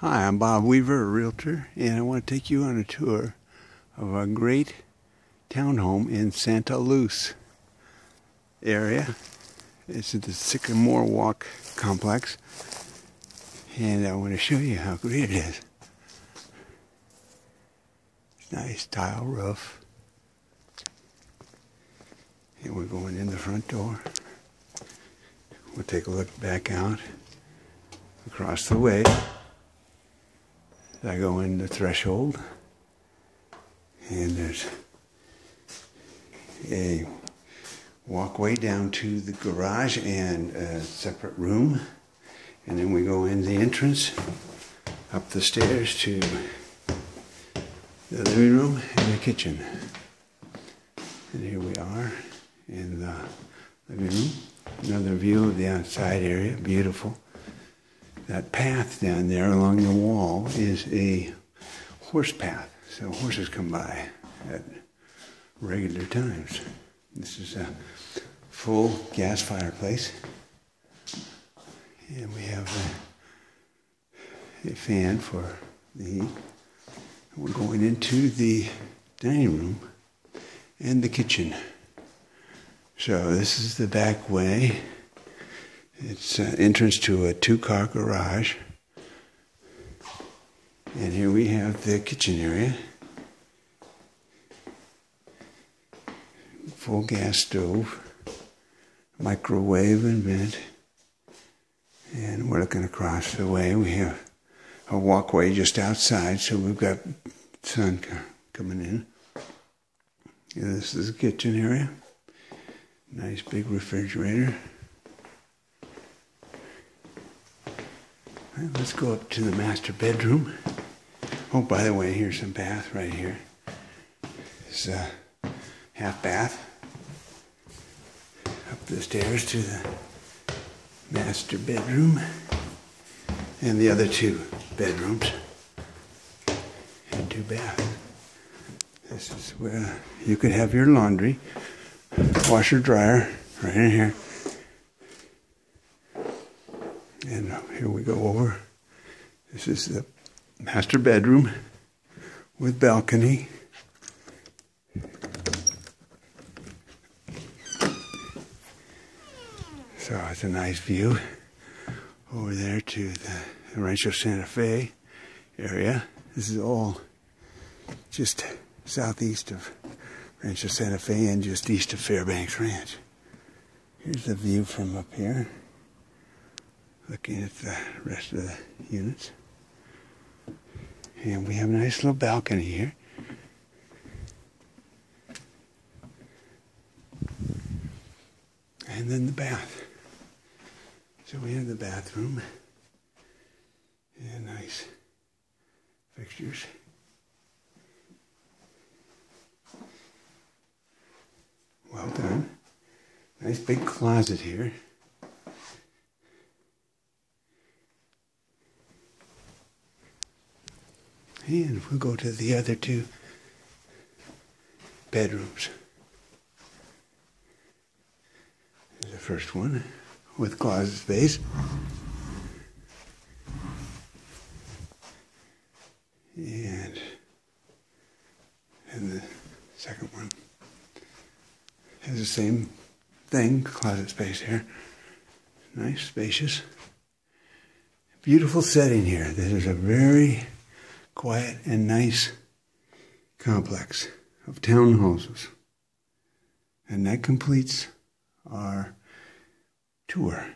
Hi, I'm Bob Weaver, a realtor, and I want to take you on a tour of a great townhome in Santaluz area. It's at the Sycamore Walk complex, and I want to show you how great it is. Nice tile roof. And we're going in the front door. We'll take a look back out across the way. I go in the threshold, and there's a walkway down to the garage and a separate room. And then we go in the entrance, up the stairs to the living room and the kitchen. And here we are in the living room. Another view of the outside area, beautiful that path down there along the wall is a horse path. So horses come by at regular times. This is a full gas fireplace. And we have a, a fan for the heat. We're going into the dining room and the kitchen. So this is the back way. It's an entrance to a two car garage. And here we have the kitchen area. Full gas stove, microwave and vent. And we're looking across the way. We have a walkway just outside, so we've got sun coming in. This is the kitchen area. Nice big refrigerator. Let's go up to the master bedroom. Oh, by the way, here's some bath right here. It's a uh, half bath. Up the stairs to the master bedroom and the other two bedrooms and two baths. This is where you could have your laundry, washer dryer right in here. And uh, here we go over. This is the master bedroom with balcony. So it's a nice view over there to the Rancho Santa Fe area. This is all just southeast of Rancho Santa Fe and just east of Fairbanks Ranch. Here's the view from up here looking at the rest of the units. And we have a nice little balcony here. And then the bath. So we have the bathroom. And nice fixtures. Well done. Nice big closet here. And we'll go to the other two bedrooms. The first one with closet space. And, and the second one has the same thing, closet space here. Nice, spacious. Beautiful setting here. This is a very quiet and nice complex of townhouses. And that completes our tour